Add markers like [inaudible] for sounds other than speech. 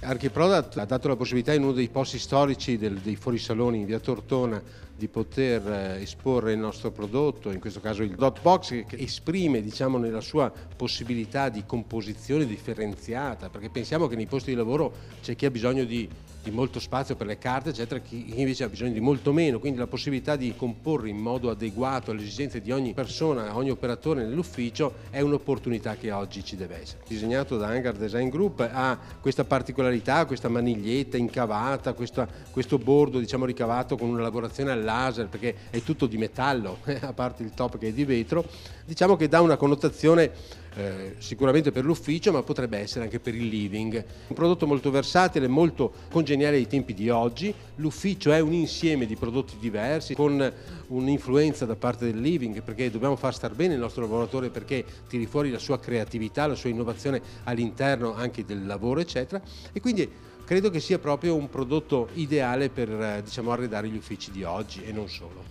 Archiprodat ha dato la possibilità in uno dei posti storici del, dei fuorisaloni in via Tortona di poter eh, esporre il nostro prodotto, in questo caso il dot box, che esprime diciamo, nella sua possibilità di composizione differenziata, perché pensiamo che nei posti di lavoro c'è chi ha bisogno di di molto spazio per le carte, eccetera, chi invece ha bisogno di molto meno, quindi la possibilità di comporre in modo adeguato alle esigenze di ogni persona, ogni operatore nell'ufficio è un'opportunità che oggi ci deve essere. Disegnato da Hangar Design Group ha questa particolarità, questa maniglietta incavata, questa, questo bordo diciamo ricavato con una lavorazione al laser perché è tutto di metallo, [laughs] a parte il top che è di vetro, diciamo che dà una connotazione eh, sicuramente per l'ufficio ma potrebbe essere anche per il living. Un prodotto molto versatile, molto congeniale ai tempi di oggi, l'ufficio è un insieme di prodotti diversi con un'influenza da parte del living perché dobbiamo far star bene il nostro lavoratore perché tiri fuori la sua creatività, la sua innovazione all'interno anche del lavoro eccetera e quindi credo che sia proprio un prodotto ideale per diciamo, arredare gli uffici di oggi e non solo.